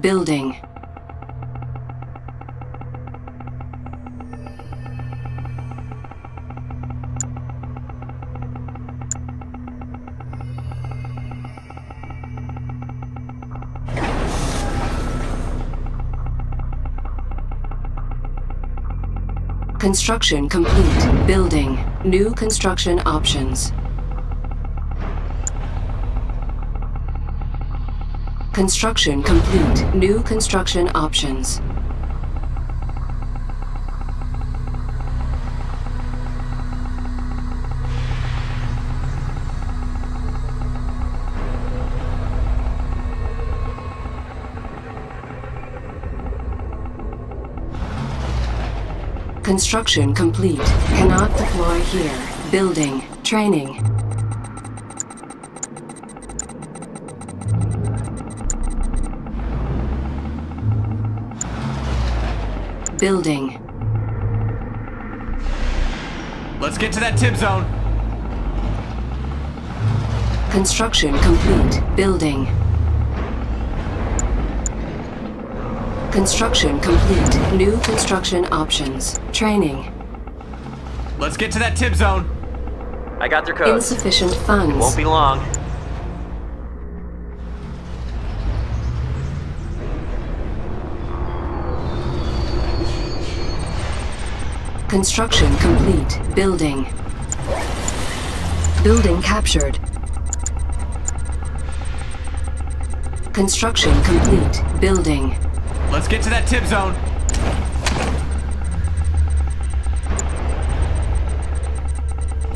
Building. Construction complete. Building. New construction options. Construction complete. New construction options. Construction complete. Cannot deploy here. Building. Training. Building. Let's get to that tip zone. Construction complete. Building. Construction complete. New construction options. Training. Let's get to that tip zone. I got their code. Insufficient funds. Won't be long. Construction complete. Building. Building captured. Construction complete. Building. Let's get to that tip zone.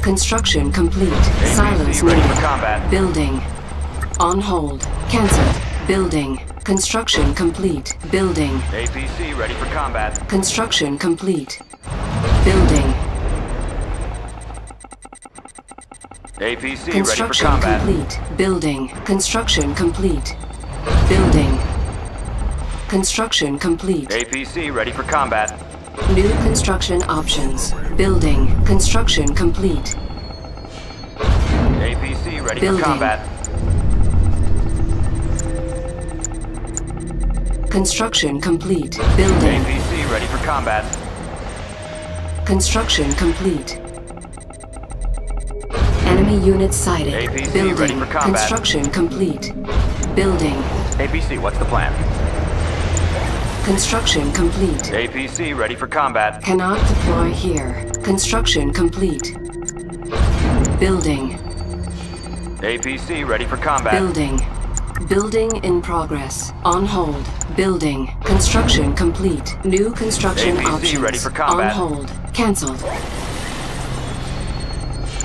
Construction complete. APC Silence ready for needed. combat. Building. On hold. Cancelled. Building. Construction complete. Building. APC ready for combat. Construction complete. Building. APC ready for Construction combat. complete. Building. Construction complete. Building. Construction complete. APC ready for combat. New construction options. Building. Construction complete. APC ready Building. for combat. Construction complete. Building. APC ready for combat. Construction complete. Enemy unit sighted. APC Building. ready for combat. Construction complete. Building. APC, what's the plan? Construction complete. APC ready for combat. Cannot deploy here. Construction complete. Building. APC ready for combat. Building. Building in progress. On hold. Building. Construction complete. New construction APC options. ready for combat. On hold. Cancelled.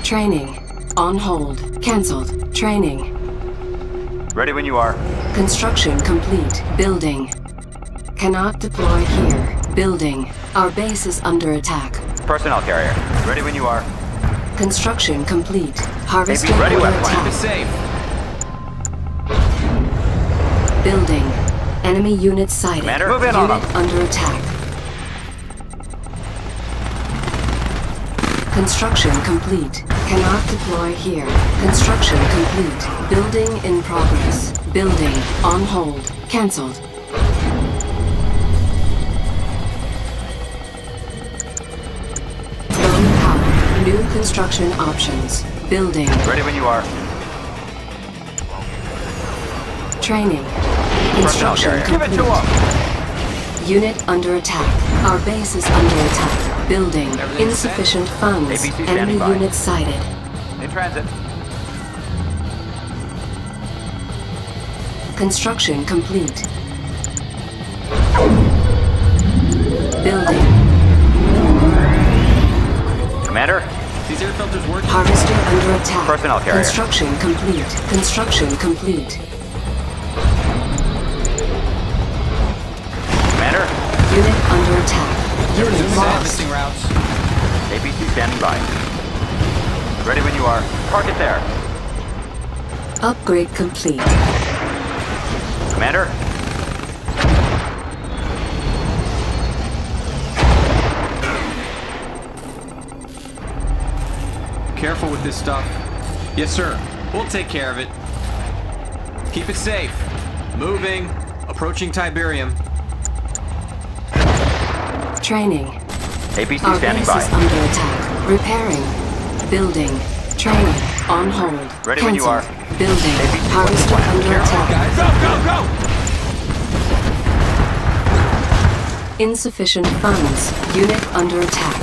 Training. On hold. Cancelled. Training. Ready when you are. Construction complete. Building. Cannot deploy here. Building. Our base is under attack. Personnel carrier. Ready when you are. Construction complete. Harvester Maybe ready under weapon. Keep attack. safe. Building. Enemy unit sighted. Commander, move in on unit them. under attack. Construction complete. Cannot deploy here. Construction complete. Building in progress. Building on hold. Cancelled. Low power. New construction options. Building. Ready when you are. Training. Construction carrier. Give it to complete. Unit under attack. Our base is under attack. Building. Insufficient funds. APC Enemy by. unit sighted. In transit. Construction complete. Building. Commander, These air filters working? Harvester under attack. Personnel carrier. Construction complete. Construction complete. Attack. Unit missing routes. APC standing by. Ready when you are. Target there. Upgrade complete. Commander, Careful with this stuff. Yes, sir. We'll take care of it. Keep it safe. Moving. Approaching Tiberium. Training. APC Our standing base by. is under attack. Repairing. Building. Training. On hold. Ready when you are. Building. APC, what's the Harvester plan? under Careful, attack. Go, go, go! Insufficient funds. Unit under attack.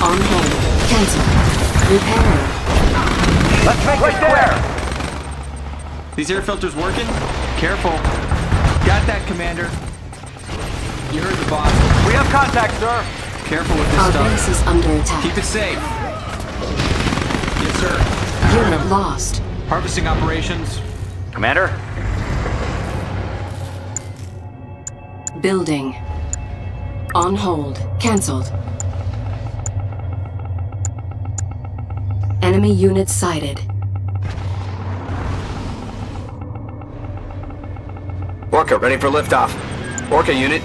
On hold. Cancel. Repairing. Let's make right there. These air filters working? Careful. Got that, Commander. You heard the boss. We have contact, sir. Careful with this Our stuff. base is under attack. Keep it safe. Yes, sir. Unit lost. Harvesting operations. Commander, Building. On hold. Cancelled. Enemy unit sighted. Orca, ready for liftoff. Orca unit.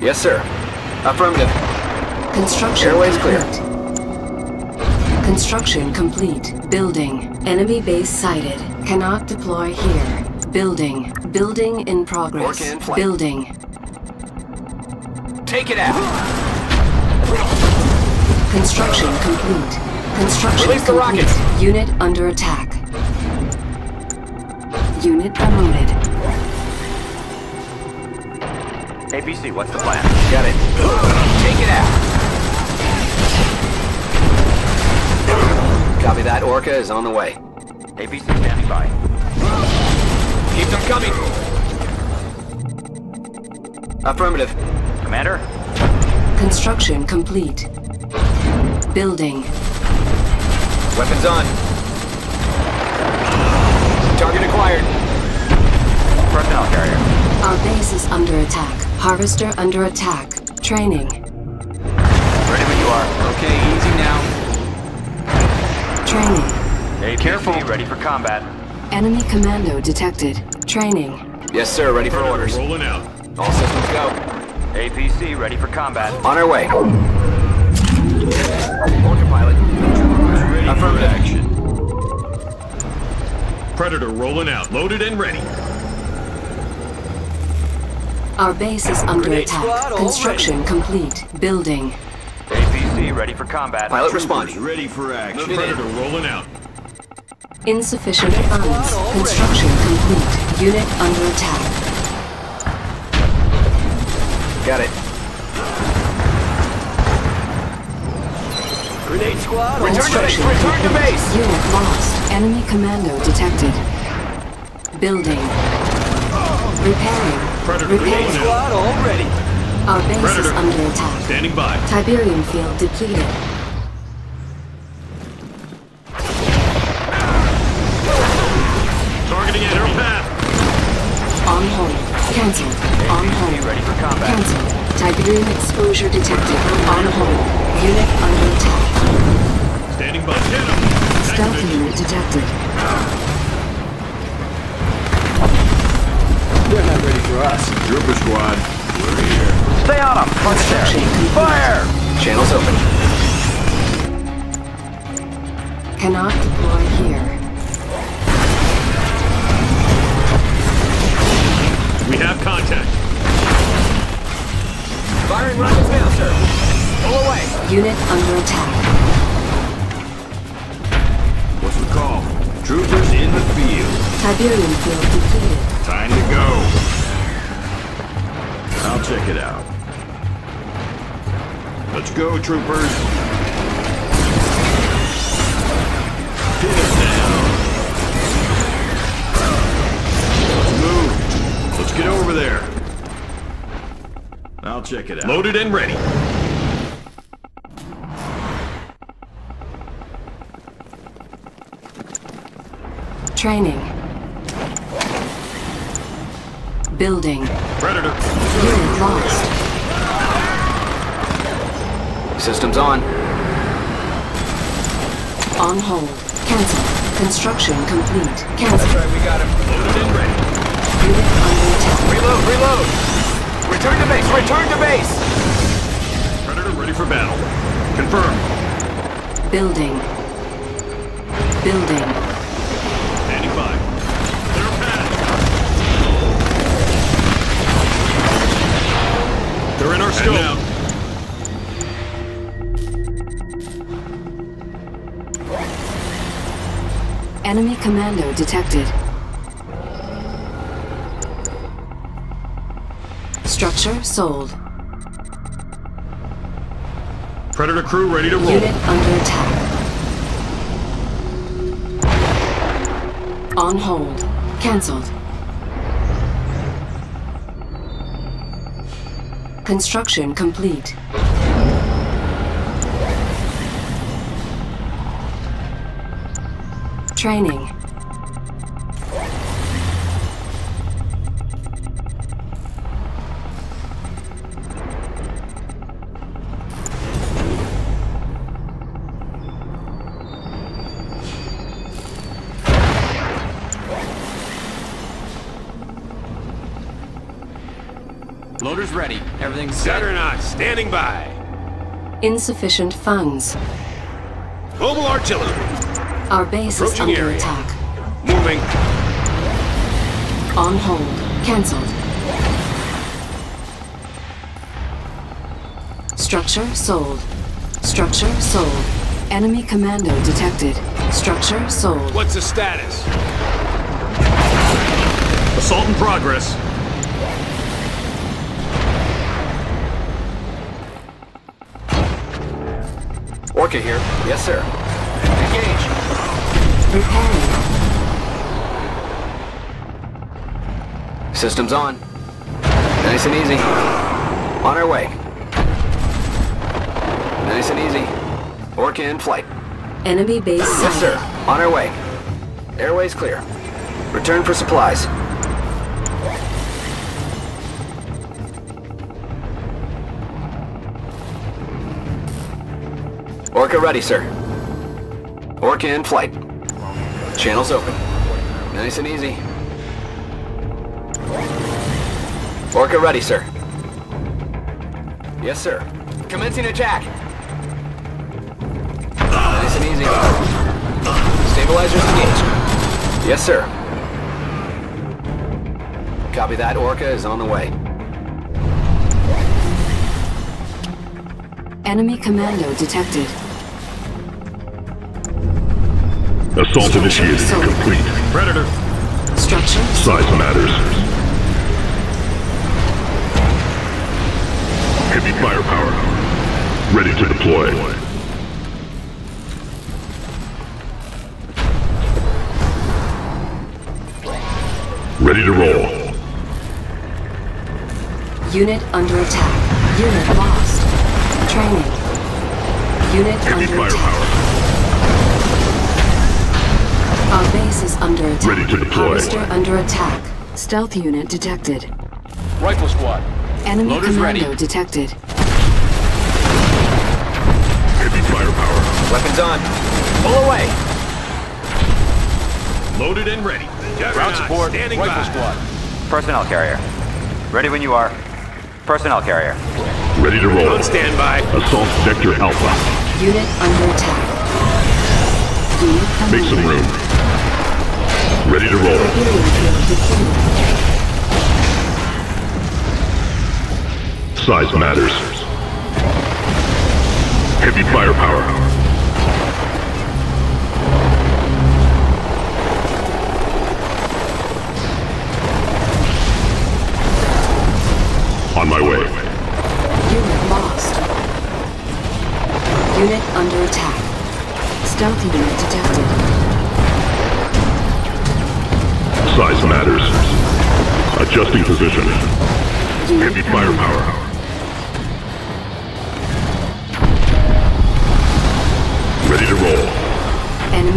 Yes, sir. Affirmative. Construction Airways clear. Construction complete. Building. Enemy base sighted. Cannot deploy here. Building. Building in progress. In. Building. Take it out. Construction complete. Construction Release the complete. rockets. Unit under attack. Unit promoted. APC, what's the plan? Got it. Take it out. Copy that. Orca is on the way. APC standing by. Keep them coming. Affirmative. Commander, Construction complete. Building. Weapons on. Target acquired. personnel carrier. Our base is under attack. Harvester under attack. Training. Ready when you are. Okay, easy now. Training. APC, Careful. ready for combat. Enemy commando detected. Training. Yes, sir. Ready for orders. Rolling out. All systems go. APC, ready for combat. On our way. Orca pilot. Ready Affirmative. for action. Predator rolling out. Loaded and ready. Our base is under Grenade attack. squad, all Construction complete. Building. APC, ready for combat. Pilot responding. Ready for action. Moving in. Predator rolling out. Insufficient funds. Construction complete. Unit under attack. Got it. Grenade squad. Return to base. Return to base. Unit lost. Enemy commando detected. Building. Repairing. Predator Repairing. rolling out. already. Our base is under attack. Standing by. Tiberium field depleted. Targeting enemy path. On hold. Cancel. On hold. ready for combat. Cancel. Tiberium exposure detected. On hold. Unit under attack. Standing by. Hit him. Stealth Activate. unit detected. Trooper squad. We're here. Stay on them. Punch Construction there. Fire! Channels open. Cannot deploy here. We have contact. Firing rockets now, sir. Pull away. Unit under attack. What's the call? Troopers in the field. Tiberium field depleted. Time to go. I'll check it out. Let's go, troopers. Pin us down. Let's move. Let's get over there. I'll check it out. Loaded and ready. Training. Building. Predator. Unit lost. Systems on. On hold. Cancel. Construction complete. Cancel. right, we got him. Loaded and ready. Unit under attack. Reload, reload. Return to base. Return to base. Predator ready for battle. Confirmed. Building. Building. They're in our scope. Enemy commando detected. Structure sold. Predator crew ready to roll. Unit under attack. On hold. Cancelled. Construction complete. Training. Set. Juggernaut, standing by. Insufficient funds. Mobile artillery. Our base is under area. attack. Moving. On hold. Cancelled. Structure sold. Structure sold. Enemy commando detected. Structure sold. What's the status? Assault in progress. Orca here. Yes, sir. Engage. Systems on. Nice and easy. On our way. Nice and easy. Orca in flight. Enemy base Yes, sir. On our way. Airway's clear. Return for supplies. Orca ready, sir. Orca in flight. Channels open. Nice and easy. Orca ready, sir. Yes, sir. Commencing attack. Nice and easy. Stabilizers engaged. Yes, sir. Copy that. Orca is on the way. Enemy commando detected. Assault initiated. Sold. Complete. Predator. Structure Size matters. Heavy firepower. Ready to deploy. Ready to roll. Unit under attack. Unit lost. Training. Unit Heavy under attack. Firepower. Our base is under attack. Ready to deploy. Harvester under attack. Stealth unit detected. Rifle squad. Enemy Loader's commando ready. detected. Heavy firepower. Weapons on. Pull away. Loaded and ready. Ground support. Standing Rifle by. squad. Personnel carrier. Ready when you are. Personnel carrier. Ready to roll. On standby. Assault sector alpha. Unit under attack. Make some commando. room. Ready to roll. Size matters. Heavy firepower.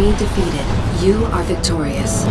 Enemy defeated. You are victorious.